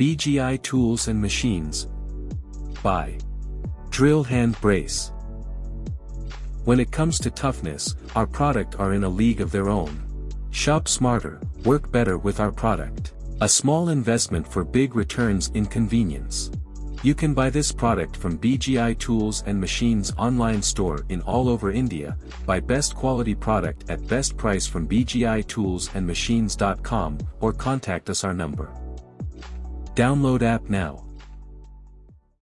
BGI Tools and Machines. By Drill Hand Brace. When it comes to toughness, our product are in a league of their own. Shop smarter, work better with our product. A small investment for big returns in convenience. You can buy this product from BGI Tools and Machines online store in all over India, buy best quality product at best price from BGI Tools and Machines.com or contact us our number. Download app now.